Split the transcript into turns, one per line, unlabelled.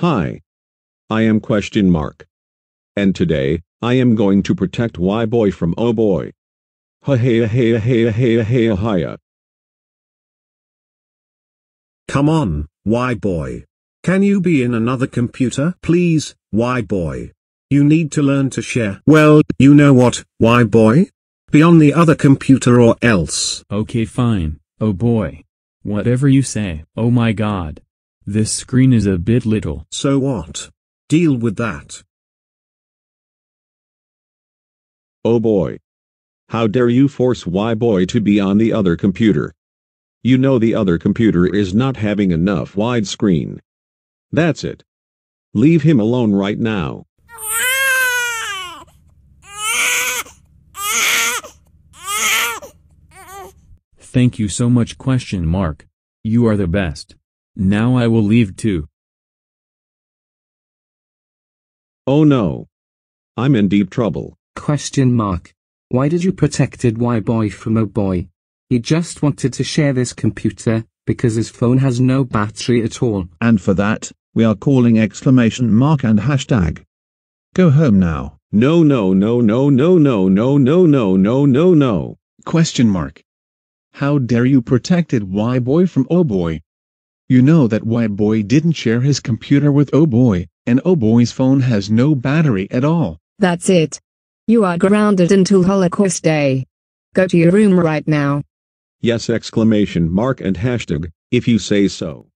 Hi. I am question mark. And today, I am going to protect Y boy from oh boy. Ha hey hey hey hey hey hiya.
Come on, Y boy. Can you be in another computer? Please, Y boy? You need to learn to share. Well, you know what, Y boy? Be on the other computer or else.
Okay fine, oh boy. Whatever you say. Oh my god. This screen is a bit little.
So what? Deal with that.
Oh boy. How dare you force Y boy to be on the other computer? You know the other computer is not having enough widescreen. That's it. Leave him alone right now.
Thank you so much question mark. You are the best. Now I will leave too.
Oh no. I'm in deep trouble.
Question mark. Why did you protected Y boy from O boy? He just wanted to share this computer, because his phone has no battery at all.
And for that, we are calling exclamation mark and hashtag. Go home now.
No no no no no no no no no no no no.
Question mark. How dare you protected Y boy from O boy? You know that Y boy didn't share his computer with oh boy, and oh boy's phone has no battery at all.
That's it. You are grounded until Holocaust Day. Go to your room right now.
Yes exclamation mark and hashtag, if you say so.